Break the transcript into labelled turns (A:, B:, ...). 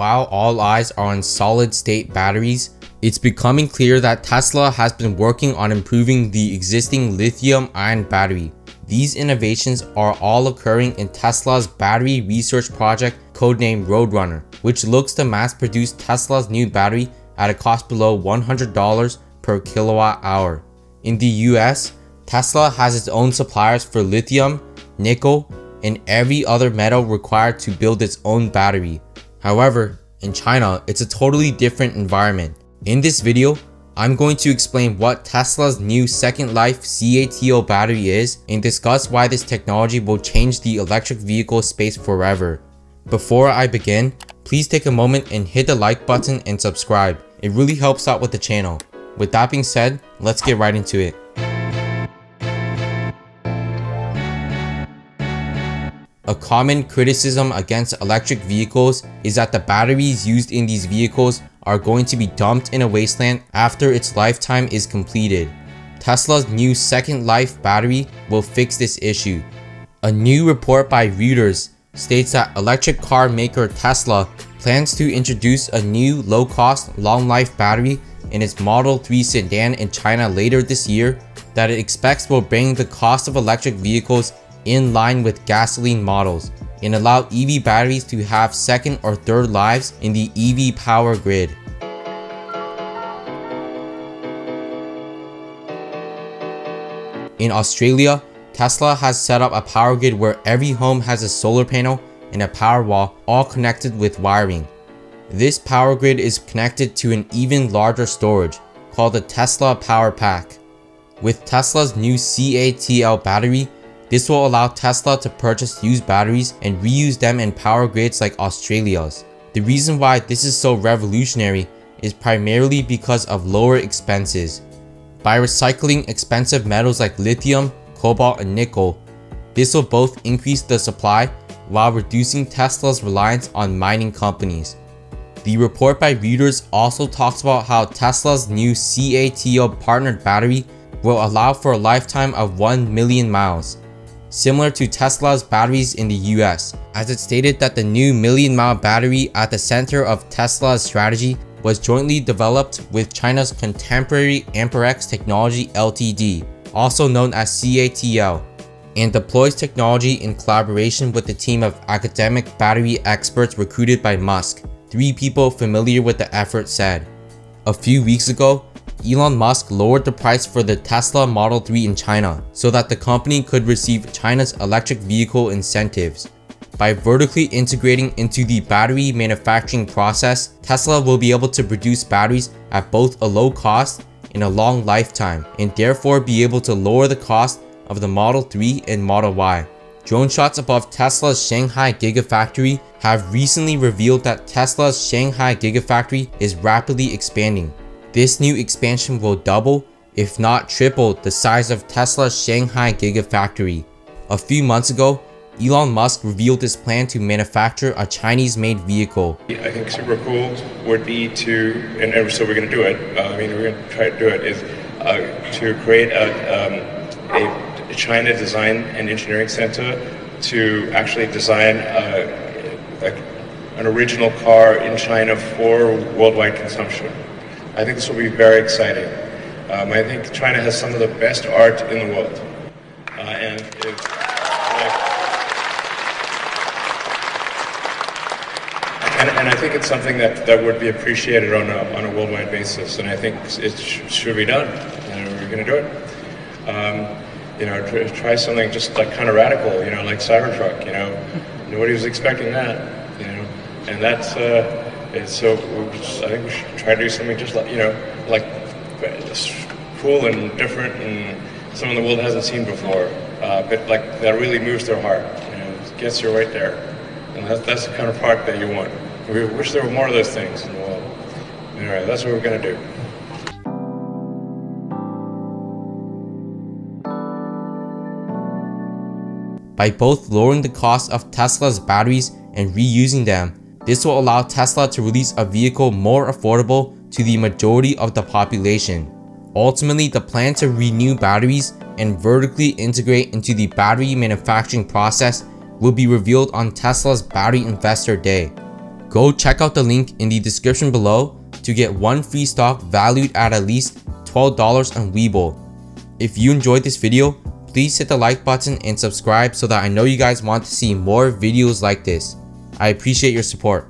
A: While all eyes are on solid state batteries, it's becoming clear that Tesla has been working on improving the existing lithium ion battery. These innovations are all occurring in Tesla's battery research project codenamed Roadrunner, which looks to mass produce Tesla's new battery at a cost below $100 per kilowatt hour. In the US, Tesla has its own suppliers for lithium, nickel, and every other metal required to build its own battery. However, in China, it's a totally different environment. In this video, I'm going to explain what Tesla's new Second Life CATL battery is and discuss why this technology will change the electric vehicle space forever. Before I begin, please take a moment and hit the like button and subscribe. It really helps out with the channel. With that being said, let's get right into it. A common criticism against electric vehicles is that the batteries used in these vehicles are going to be dumped in a wasteland after its lifetime is completed. Tesla's new Second Life battery will fix this issue. A new report by Reuters states that electric car maker Tesla plans to introduce a new low-cost, long-life battery in its Model 3 sedan in China later this year that it expects will bring the cost of electric vehicles in line with gasoline models and allow EV batteries to have second or third lives in the EV power grid. In Australia, Tesla has set up a power grid where every home has a solar panel and a power wall all connected with wiring. This power grid is connected to an even larger storage called the Tesla Power Pack. With Tesla's new CATL battery, this will allow Tesla to purchase used batteries and reuse them in power grids like Australia's. The reason why this is so revolutionary is primarily because of lower expenses. By recycling expensive metals like lithium, cobalt, and nickel, this will both increase the supply while reducing Tesla's reliance on mining companies. The report by Reuters also talks about how Tesla's new CATL partnered battery will allow for a lifetime of 1 million miles similar to Tesla's batteries in the US, as it stated that the new million mile battery at the center of Tesla's strategy was jointly developed with China's contemporary Amperex Technology Ltd, also known as CATL, and deploys technology in collaboration with a team of academic battery experts recruited by Musk, three people familiar with the effort said. A few weeks ago, Elon Musk lowered the price for the Tesla Model 3 in China so that the company could receive China's electric vehicle incentives. By vertically integrating into the battery manufacturing process, Tesla will be able to produce batteries at both a low cost and a long lifetime and therefore be able to lower the cost of the Model 3 and Model Y. Drone shots above Tesla's Shanghai Gigafactory have recently revealed that Tesla's Shanghai Gigafactory is rapidly expanding. This new expansion will double, if not triple, the size of Tesla's Shanghai Gigafactory. A few months ago, Elon Musk revealed his plan to manufacture a Chinese-made vehicle.
B: I think super cool would be to, and so we're going to do it, uh, I mean, we're going to try to do it, is uh, to create a, um, a, China Design and Engineering Center to actually design a, a, an original car in China for worldwide consumption. I think this will be very exciting. Um, I think China has some of the best art in the world. Uh, and, and, and, I think it's something that, that would be appreciated on a, on a worldwide basis. And I think it sh should be done. Know, we're going to do it. Um, you know, try, try something just like kind of radical, you know, like Cybertruck, you know. Nobody was expecting that, you know. And that's, uh, and so just, I think we should try to do something just like, you know, like cool and different and someone the world hasn't seen before. Uh, but like that really moves their heart, you know, gets you right there. And that's, that's the kind of product that you want. We wish there were more of those things in the world. Anyway, that's what we're going to do.
A: By both lowering the cost of Tesla's batteries and reusing them, this will allow Tesla to release a vehicle more affordable to the majority of the population. Ultimately, the plan to renew batteries and vertically integrate into the battery manufacturing process will be revealed on Tesla's Battery Investor Day. Go check out the link in the description below to get one free stock valued at at least $12 on Webull. If you enjoyed this video, please hit the like button and subscribe so that I know you guys want to see more videos like this. I appreciate your support.